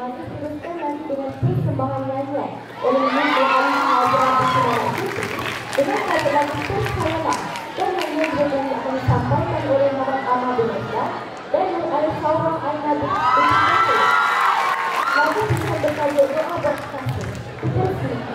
Mari teruskan nanti dengan persembahan nyanyian oleh Pengajaran Saudara Siti dengan lagu Tersayalah dan nyanyian yang akan disampaikan oleh Muhammad Ahmad dan yang ada seorang anak. Lagu bisa bertajuk doa. Kita silakan. mengucapkan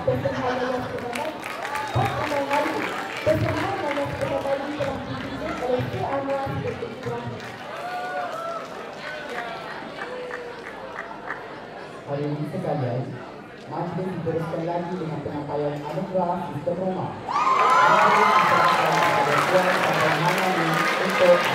yang sebenarnya pas sebenarnya telah oleh. Hari ini sekalian, majelis diteruskan lagi dengan penyampaian anugerah sistem rumah. Kepada Tuan Sampai Manani untuk